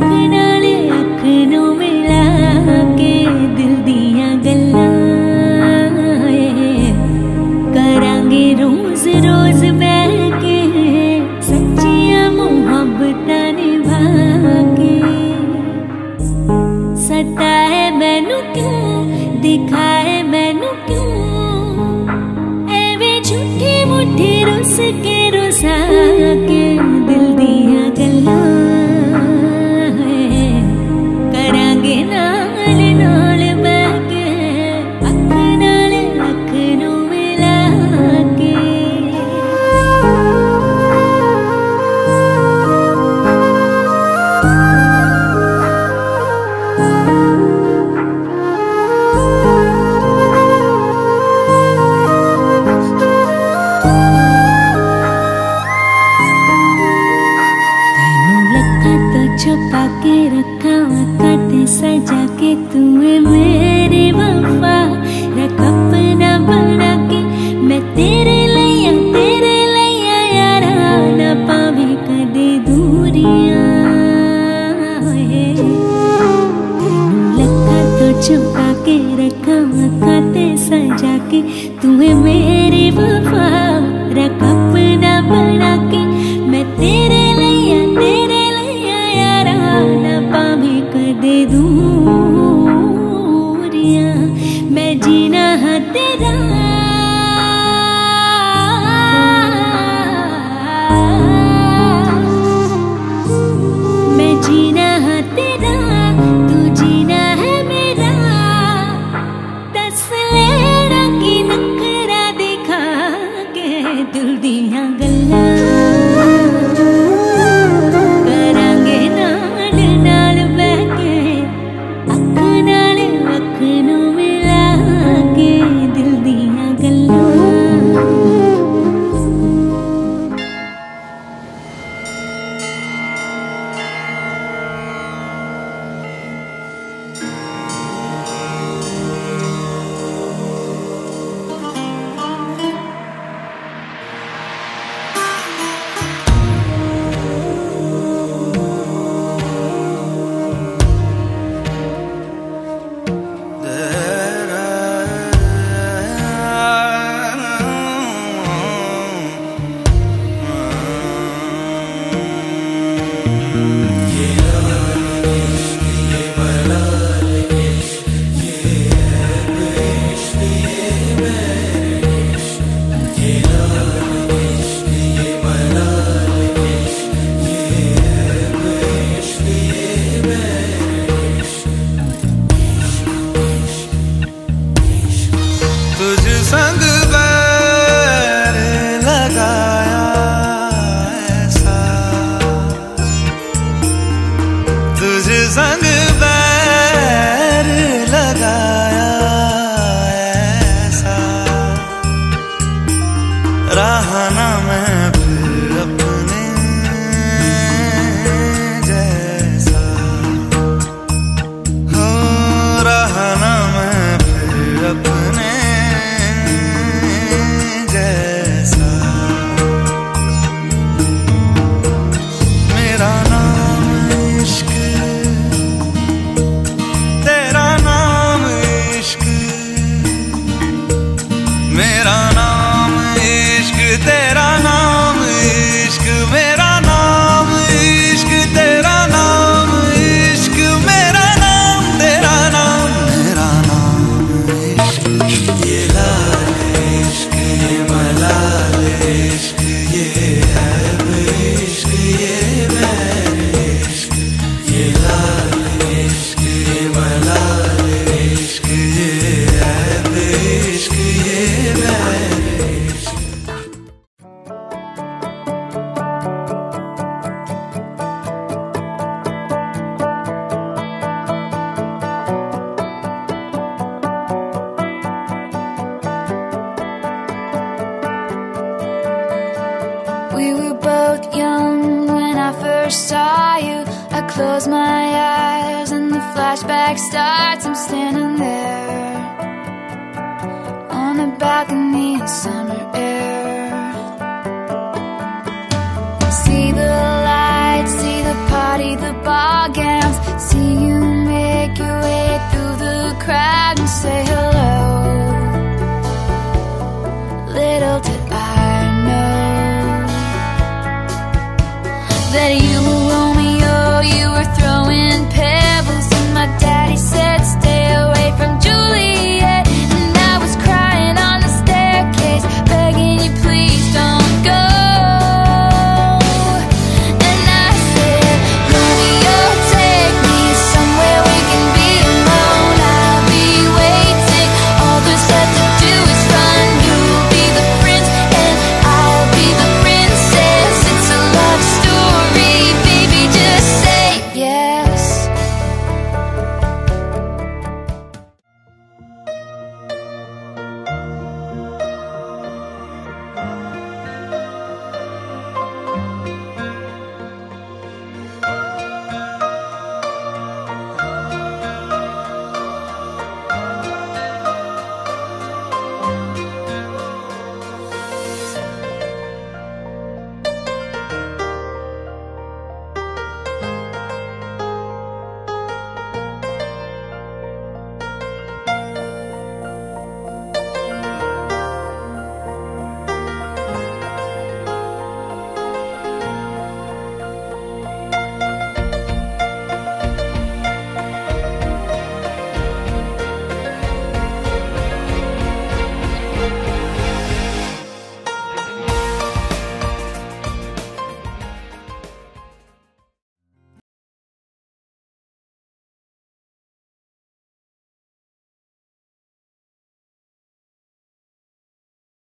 Moving छुपा के रखा काटे सजा के तुम्हें मेरे वफा। रख अपना बना के मैं तेरे दिल दिया गल्ला sangue verão. close my eyes and the flashback starts. I'm standing there on the balcony in summer air. See the lights, see the party, the ball gowns. See you make your way through the crowd.